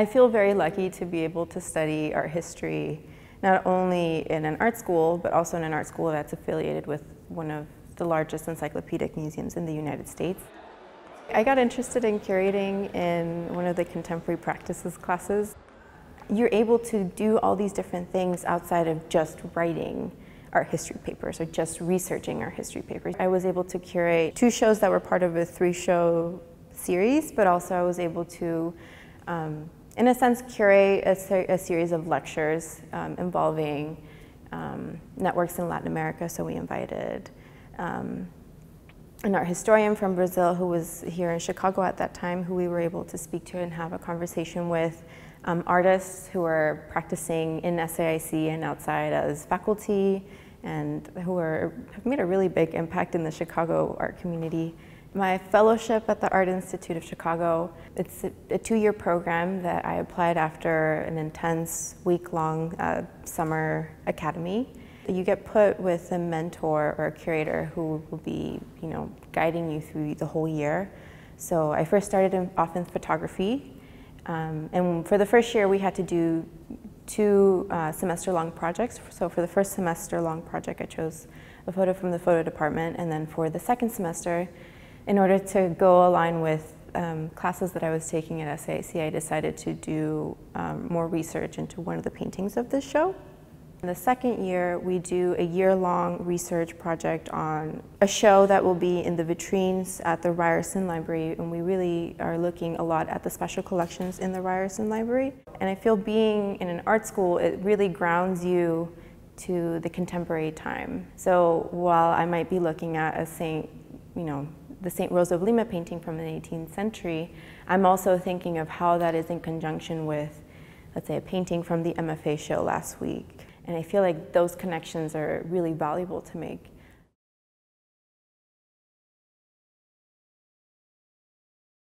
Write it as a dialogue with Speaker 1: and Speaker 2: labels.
Speaker 1: I feel very lucky to be able to study art history not only in an art school, but also in an art school that's affiliated with one of the largest encyclopedic museums in the United States. I got interested in curating in one of the contemporary practices classes. You're able to do all these different things outside of just writing art history papers or just researching art history papers. I was able to curate two shows that were part of a three show series, but also I was able to um, in a sense, curate a, ser a series of lectures um, involving um, networks in Latin America. So we invited um, an art historian from Brazil who was here in Chicago at that time, who we were able to speak to and have a conversation with. Um, artists who are practicing in SAIC and outside as faculty, and who are, have made a really big impact in the Chicago art community. My fellowship at the Art Institute of Chicago, it's a, a two-year program that I applied after an intense week-long uh, summer academy. You get put with a mentor or a curator who will be, you know, guiding you through the whole year. So I first started in, off in photography, um, and for the first year we had to do two uh, semester-long projects. So for the first semester-long project, I chose a photo from the photo department, and then for the second semester, in order to go align with um, classes that I was taking at SAIC, I decided to do um, more research into one of the paintings of this show. In the second year, we do a year-long research project on a show that will be in the vitrines at the Ryerson Library, and we really are looking a lot at the special collections in the Ryerson Library. And I feel being in an art school, it really grounds you to the contemporary time. So while I might be looking at a Saint, you know, the St. Rose of Lima painting from the 18th century, I'm also thinking of how that is in conjunction with, let's say, a painting from the MFA show last week. And I feel like those connections are really valuable to make.